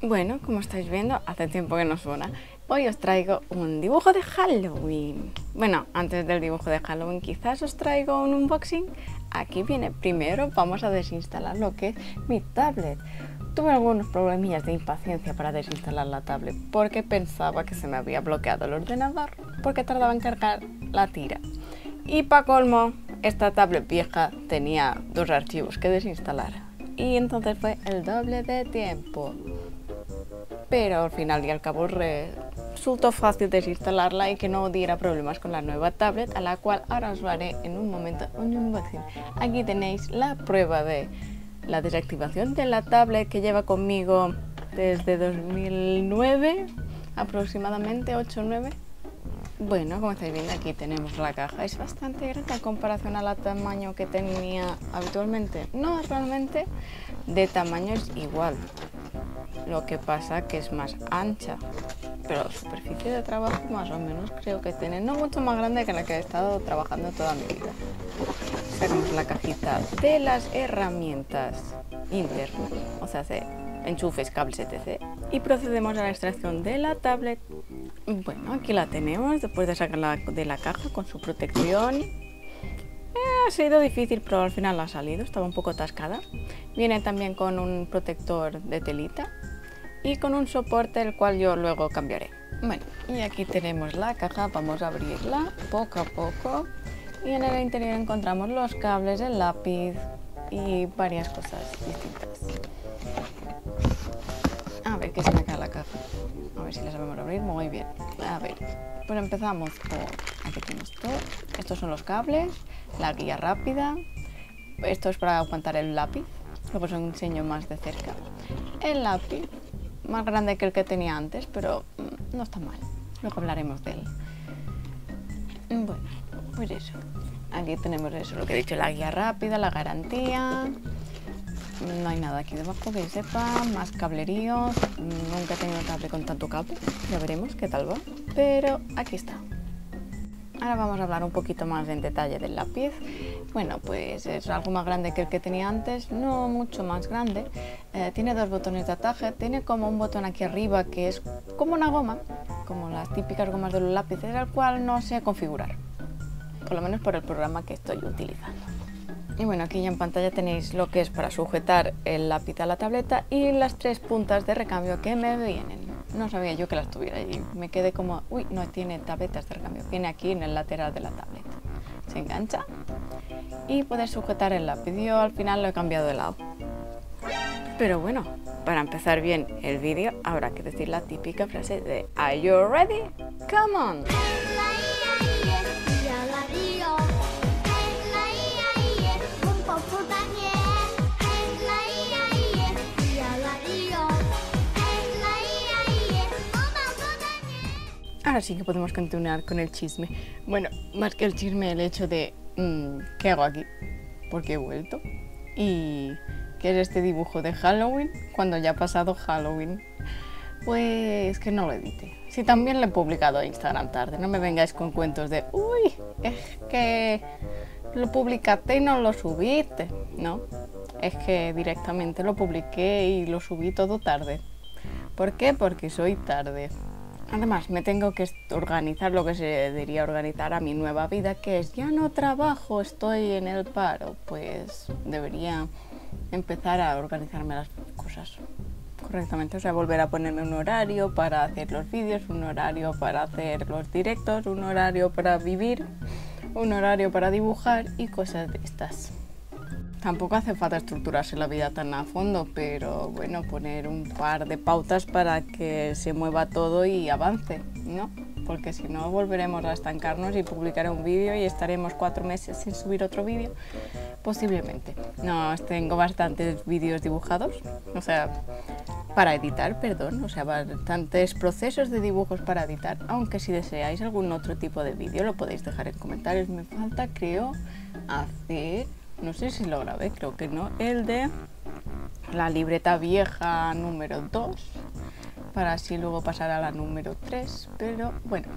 Bueno, como estáis viendo, hace tiempo que no suena. Hoy os traigo un dibujo de Halloween. Bueno, antes del dibujo de Halloween quizás os traigo un unboxing. Aquí viene primero, vamos a desinstalar lo que es mi tablet. Tuve algunos problemillas de impaciencia para desinstalar la tablet porque pensaba que se me había bloqueado el ordenador porque tardaba en cargar la tira. Y para colmo, esta tablet vieja tenía dos archivos que desinstalar. Y entonces fue el doble de tiempo pero al final y al cabo resultó fácil desinstalarla y que no diera problemas con la nueva tablet, a la cual ahora os haré en un momento un unboxing. Aquí tenéis la prueba de la desactivación de la tablet que lleva conmigo desde 2009, aproximadamente 8 o 9. Bueno, como estáis viendo aquí tenemos la caja, es bastante grande en comparación al tamaño que tenía habitualmente. No, realmente de tamaño es igual, lo que pasa que es más ancha, pero superficie de trabajo más o menos creo que tiene, no mucho más grande que la que he estado trabajando toda mi vida. Sacamos la cajita de las herramientas internas, o sea, de enchufes, cables, etc. Y procedemos a la extracción de la tablet. Bueno, aquí la tenemos después de sacarla de la caja con su protección ha sido difícil, pero al final ha salido, estaba un poco atascada. Viene también con un protector de telita y con un soporte el cual yo luego cambiaré. Bueno, y aquí tenemos la caja, vamos a abrirla poco a poco y en el interior encontramos los cables, el lápiz y varias cosas distintas. A ver qué se me cae la caja. A ver si la sabemos abrir muy bien. A ver, pues empezamos por... Aquí tenemos todo. Estos son los cables, la guía rápida. Esto es para aguantar el lápiz. Luego os enseño más de cerca. El lápiz más grande que el que tenía antes, pero mm, no está mal. Luego hablaremos de él. Bueno, pues eso. Aquí tenemos eso, lo que he dicho, la guía rápida, la garantía. No hay nada aquí debajo que sepa, más cableríos. Nunca he tenido cable con tanto cable, ya veremos qué tal va. Pero aquí está. Ahora vamos a hablar un poquito más en detalle del lápiz. Bueno, pues es algo más grande que el que tenía antes, no mucho más grande. Eh, tiene dos botones de ataje, tiene como un botón aquí arriba que es como una goma, como las típicas gomas de los lápices, al cual no sé configurar, por lo menos por el programa que estoy utilizando. Y bueno, aquí ya en pantalla tenéis lo que es para sujetar el lápiz a la tableta y las tres puntas de recambio que me vienen. No sabía yo que las tuviera y me quedé como, uy, no tiene tabletas de recambio, viene aquí en el lateral de la tableta. Se engancha y puedes sujetar el lápiz. Yo al final lo he cambiado de lado. Pero bueno, para empezar bien el vídeo habrá que decir la típica frase de ¿Are you ready? Come on. Ahora sí que podemos continuar con el chisme. Bueno, más que el chisme, el hecho de mm, ¿qué hago aquí? Porque he vuelto. Y ¿qué es este dibujo de Halloween cuando ya ha pasado Halloween. Pues que no lo edite. Si también lo he publicado a Instagram tarde, no me vengáis con cuentos de uy, es que lo publicaste y no lo subiste. No, es que directamente lo publiqué y lo subí todo tarde. ¿Por qué? Porque soy tarde. Además, me tengo que organizar lo que se debería organizar a mi nueva vida, que es ya no trabajo, estoy en el paro. Pues debería empezar a organizarme las cosas correctamente, o sea, volver a ponerme un horario para hacer los vídeos, un horario para hacer los directos, un horario para vivir, un horario para dibujar y cosas de estas. Tampoco hace falta estructurarse la vida tan a fondo, pero bueno, poner un par de pautas para que se mueva todo y avance, ¿no? Porque si no volveremos a estancarnos y publicaré un vídeo y estaremos cuatro meses sin subir otro vídeo, posiblemente. No, tengo bastantes vídeos dibujados, o sea, para editar, perdón, o sea, bastantes procesos de dibujos para editar, aunque si deseáis algún otro tipo de vídeo lo podéis dejar en comentarios. Me falta, creo, hacer no sé si lo grabé, creo que no, el de la libreta vieja número 2, para así luego pasar a la número 3, pero bueno,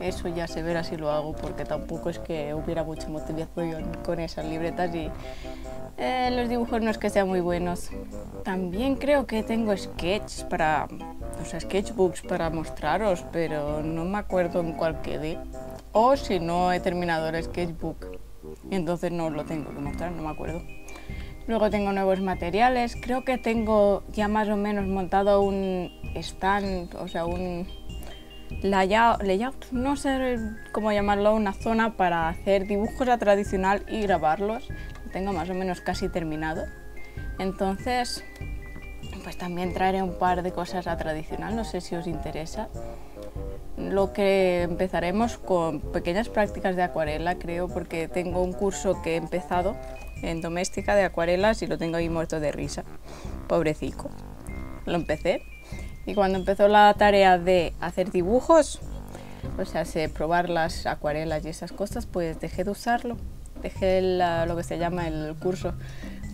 eso ya se verá si lo hago porque tampoco es que hubiera mucha motivación con esas libretas y Eh, los dibujos no es que sean muy buenos. También creo que tengo sketches para, o sea, sketchbooks para mostraros, pero no me acuerdo en cuál quedé. O si no he terminado el sketchbook, entonces no lo tengo que mostrar, no me acuerdo. Luego tengo nuevos materiales. Creo que tengo ya más o menos montado un stand, o sea, un layout, no sé cómo llamarlo, una zona para hacer dibujos a tradicional y grabarlos. tengo más o menos casi terminado. Entonces, pues también traeré un par de cosas a tradicional, no sé si os interesa. Lo que empezaremos con pequeñas prácticas de acuarela, creo, porque tengo un curso que he empezado en doméstica de acuarelas y lo tengo ahí muerto de risa. Pobrecico. Lo empecé y cuando empezó la tarea de hacer dibujos, o sea, probar las acuarelas y esas cosas, pues dejé de usarlo. Dejé lo que se llama el curso,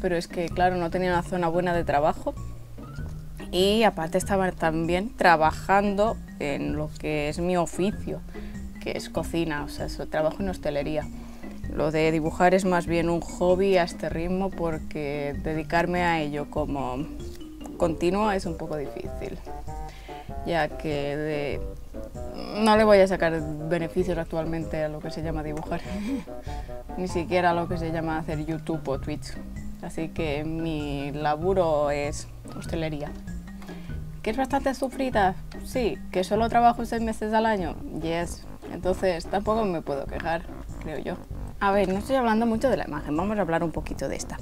pero es que, claro, no tenía una zona buena de trabajo. Y aparte estaba también trabajando en lo que es mi oficio, que es cocina, o sea, trabajo en hostelería. Lo de dibujar es más bien un hobby a este ritmo porque dedicarme a ello como continuo es un poco difícil, ya que no le voy a sacar beneficios actualmente a lo que se llama dibujar, ni siquiera a lo que se llama hacer YouTube o Twitch. Así que mi laburo es hostelería. ¿Que es bastante sufrida? Sí. ¿Que solo trabajo seis meses al año? Yes. Entonces tampoco me puedo quejar, creo yo. A ver, no estoy hablando mucho de la imagen, vamos a hablar un poquito de esta.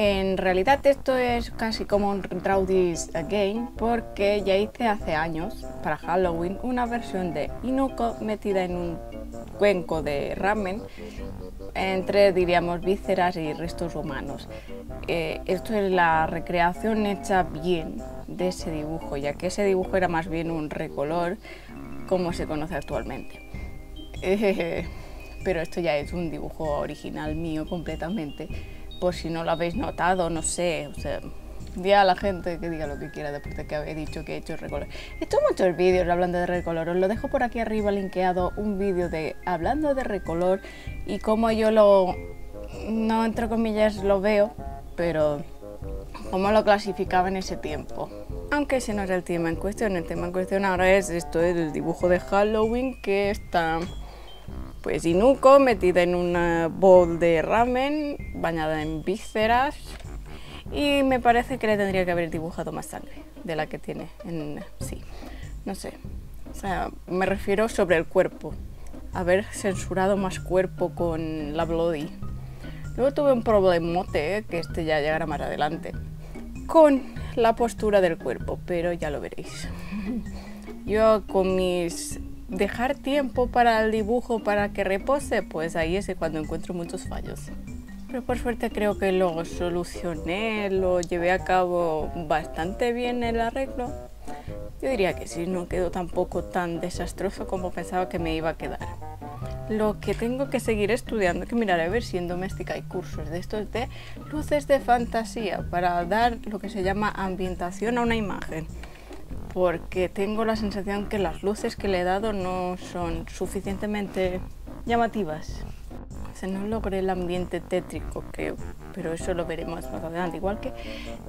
En realidad esto es casi como un Draw This Again porque ya hice hace años, para Halloween, una versión de Inuko metida en un cuenco de ramen entre, diríamos, vísceras y restos humanos. Eh, esto es la recreación hecha bien de ese dibujo, ya que ese dibujo era más bien un recolor como se conoce actualmente. Pero esto ya es un dibujo original mío completamente, por si no lo habéis notado, no sé, o sea, di a la gente que diga lo que quiera después de que he dicho que he hecho recolor. He hecho muchos vídeos hablando de recolor, os lo dejo por aquí arriba linkeado un vídeo de hablando de recolor y cómo yo lo, no entre comillas lo veo, pero cómo lo clasificaba en ese tiempo. Aunque ese no es el tema en cuestión, el tema en cuestión ahora es esto, el dibujo de Halloween que está pues Inuko metida en una bowl de ramen, bañada en vísceras y me parece que le tendría que haber dibujado más sangre de la que tiene en sí. No sé, o sea, me refiero sobre el cuerpo, haber censurado más cuerpo con la Bloody. Luego tuve un problemote, que este ya llegará más adelante, con la postura del cuerpo, pero ya lo veréis. Yo con mis dejar tiempo para el dibujo para que repose, pues ahí es cuando encuentro muchos fallos. Pero por suerte creo que lo solucioné, lo llevé a cabo bastante bien el arreglo. Yo diría que sí, no quedó tampoco tan desastroso como pensaba que me iba a quedar. Lo que tengo que seguir estudiando, que mirar a ver si en doméstica hay cursos de estos de luces de fantasía para dar lo que se llama ambientación a una imagen porque tengo la sensación que las luces que le he dado no son suficientemente llamativas. O sea, no logré el ambiente tétrico, pero eso lo veremos más adelante. Igual que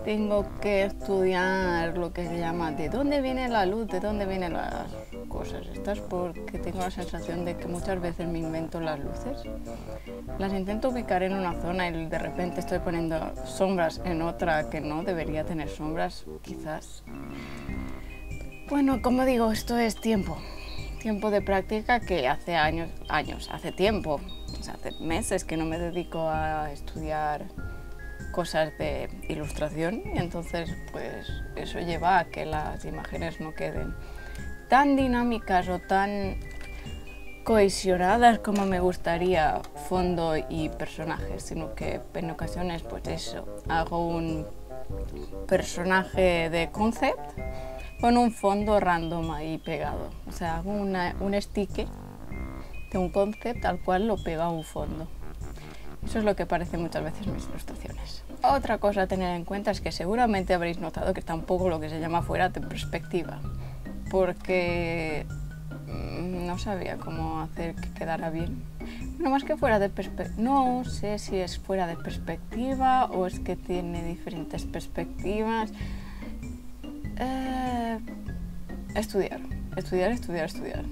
tengo que estudiar lo que se llama de dónde viene la luz, de dónde vienen las cosas estas, porque tengo la sensación de que muchas veces me invento las luces. Las intento ubicar en una zona y de repente estoy poniendo sombras en otra que no debería tener sombras, quizás. Bueno, como digo, esto es tiempo, tiempo de práctica que hace años, años, hace tiempo, hace meses que no me dedico a estudiar cosas de ilustración. Y entonces pues eso lleva a que las imágenes no queden tan dinámicas o tan cohesionadas como me gustaría fondo y personajes, sino que en ocasiones pues eso, hago un personaje de concept con un fondo random ahí pegado. O sea, hago una, un stick de un concept al cual lo pego a un fondo. Eso es lo que parece muchas veces mis ilustraciones. Otra cosa a tener en cuenta es que seguramente habréis notado que está un poco lo que se llama fuera de perspectiva, porque mm, no sabía cómo hacer que quedara bien. No más que fuera de perspectiva. No sé si es fuera de perspectiva o es que tiene diferentes perspectivas. Eh, estudiar, estudiar, estudiar, estudiar.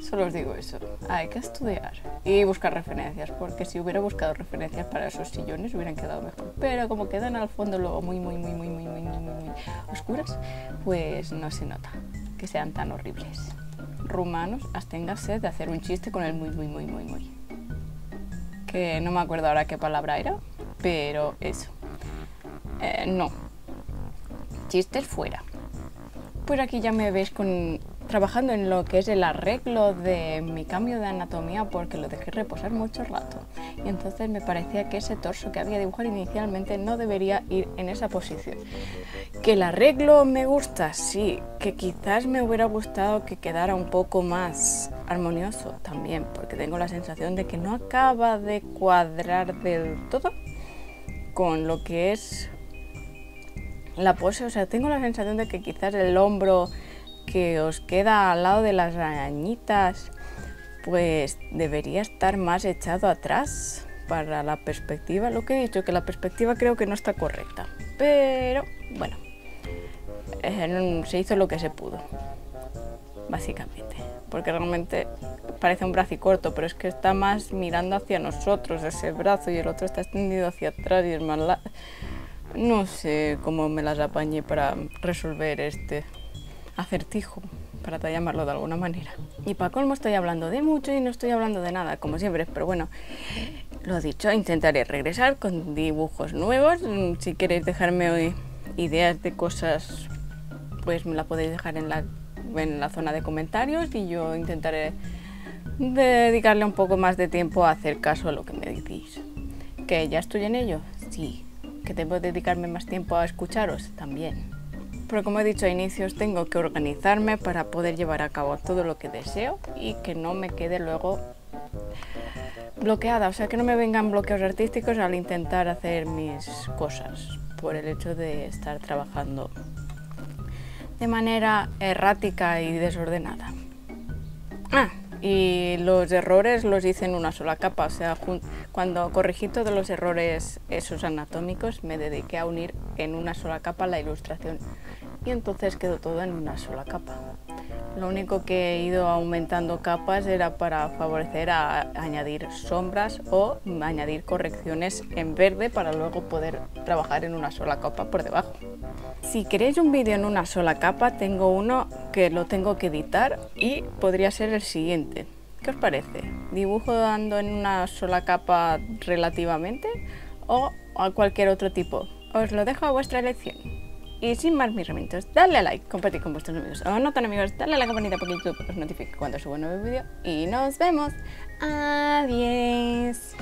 Solo os digo eso, hay que estudiar y buscar referencias, porque si hubiera buscado referencias para esos sillones hubieran quedado mejor. Pero como quedan al fondo luego muy, muy, muy, muy, muy, muy, muy, muy oscuras, pues no se nota que sean tan horribles. Rumanos, absténgase de hacer un chiste con el muy, muy, muy, muy, muy. Que no me acuerdo ahora qué palabra era, pero eso. Eh, no. Chistes fuera. Por aquí ya me veis con trabajando en lo que es el arreglo de mi cambio de anatomía porque lo dejé reposar mucho rato y entonces me parecía que ese torso que había dibujado inicialmente no debería ir en esa posición. Que el arreglo me gusta, sí, que quizás me hubiera gustado que quedara un poco más armonioso también porque tengo la sensación de que no acaba de cuadrar del todo con lo que es la pose, o sea, tengo la sensación de que quizás el hombro que os queda al lado de las arañitas, pues debería estar más echado atrás para la perspectiva. Lo que he dicho, que la perspectiva creo que no está correcta. Pero bueno, eh, se hizo lo que se pudo, básicamente. Porque realmente parece un brazo corto, pero es que está más mirando hacia nosotros ese brazo y el otro está extendido hacia atrás y es más... La... No sé cómo me las apañé para resolver este acertijo, para llamarlo de alguna manera. Y para colmo estoy hablando de mucho y no estoy hablando de nada, como siempre, pero bueno, lo dicho, intentaré regresar con dibujos nuevos. Si queréis dejarme hoy ideas de cosas, pues me la podéis dejar en la, en la zona de comentarios y yo intentaré dedicarle un poco más de tiempo a hacer caso a lo que me decís. ¿Que ya estoy en ello? Sí. ¿Que que dedicarme más tiempo a escucharos? También pero como he dicho a inicios, tengo que organizarme para poder llevar a cabo todo lo que deseo y que no me quede luego bloqueada, o sea, que no me vengan bloqueos artísticos al intentar hacer mis cosas por el hecho de estar trabajando de manera errática y desordenada. Ah, y los errores los hice en una sola capa, o sea, cuando corregí todos los errores esos anatómicos me dediqué a unir en una sola capa la ilustración y entonces quedó todo en una sola capa. Lo único que he ido aumentando capas era para favorecer a añadir sombras o añadir correcciones en verde para luego poder trabajar en una sola capa por debajo. Si queréis un vídeo en una sola capa, tengo uno que lo tengo que editar y podría ser el siguiente. ¿Qué os parece? ¿Dibujo dando en una sola capa relativamente o a cualquier otro tipo? Os lo dejo a vuestra elección. Y sin más mis remientos, dale a like, compartir con vuestros amigos o no tan amigos, dale a la campanita para que YouTube os notifique cuando subo un nuevo vídeo y nos vemos. Adiós.